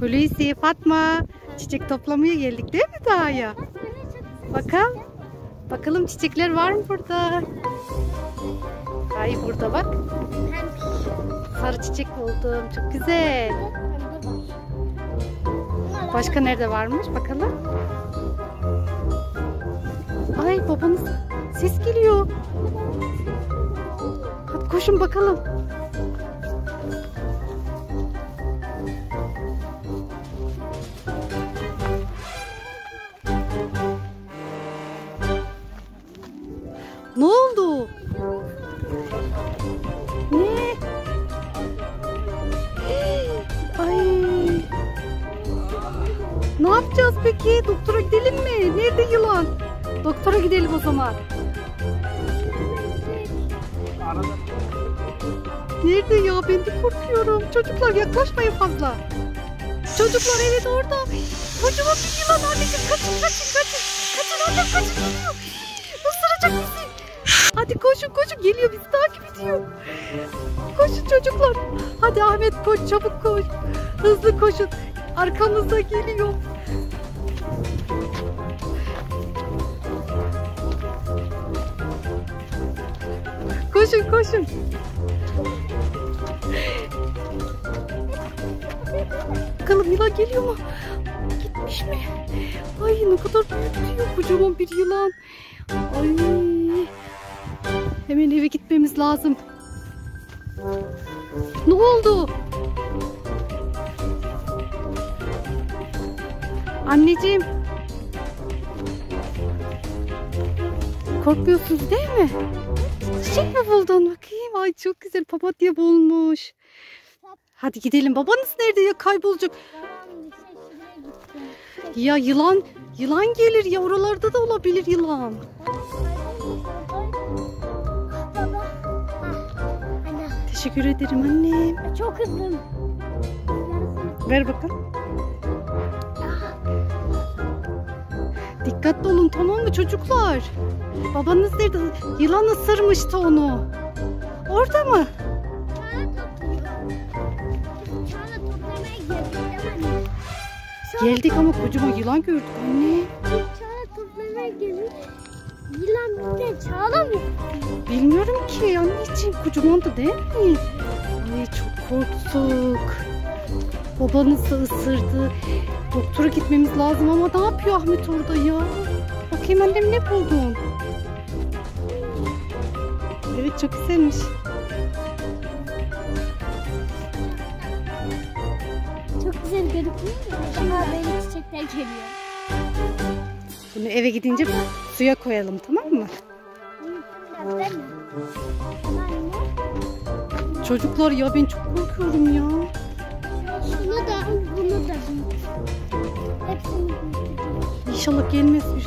Hulusi, Fatma. Çiçek toplamaya geldik değil mi Dağ'a? Bakalım. Bakalım çiçekler var mı burada? Ay burada bak. Sarı çiçek buldum. Çok güzel. Başka nerede varmış bakalım. Ay babanız ses geliyor. Hadi koşun bakalım. Ne yapacağız peki? Doktora gidelim mi? Nerede yılan? Doktora gidelim o zaman. Nerede ya? Ben de korkuyorum. Çocuklar yaklaşmayın fazla. Çocuklar evet orada. Kocaman bir yılan anneciğim. Kaçın kaçın kaçın. Kaçın annem kaçın geliyor. Isıracak bizi. Hadi koşun koşun geliyor bizi takip ediyor. Koşun çocuklar. Hadi Ahmet koş çabuk koş. Hızlı koşun. Arkamızda geliyor. Koşun koşun. Bakalım yılan geliyor mu? Gitmiş mi? Ay ne kadar büyük diyor kocaman bir yılan. Ay. Hemen eve gitmemiz lazım. Ne oldu? Anneciğim. Korkmuyorsunuz değil mi? Çiçek mi buldun? Bakayım. Ay çok güzel papatya bulmuş. Hadi gidelim. Babanız nerede ya? Kaybolacak. Ya yılan, yılan gelir ya. Oralarda da olabilir yılan. Teşekkür ederim annem. Çok hızlıyım. Ver bakalım. Dikkatli olun tamam mı çocuklar? Babanız nerede? Yılan ısırmıştı onu. Orada mı? Geldik ama kocaman yılan gördük anne. Çağla toplamaya geldik. Yılan bir de Çağla mı? Bilmiyorum ki anneciğim kocaman da değil mi? Ay çok korktuk. Babanız da ısırdı. Doktora gitmemiz lazım ama ne yapıyor Ahmet orada ya? Bakayım annem ne buldun? Evet çok güzelmiş. Çok güzel görünüyor mu? Daha böyle çiçekler geliyor. Bunu eve gidince suya koyalım tamam mı? Anne. Çocuklar ya ben çok korkuyorum ya. Şunu da bunu da. Hepsini İnşallah gelmez bir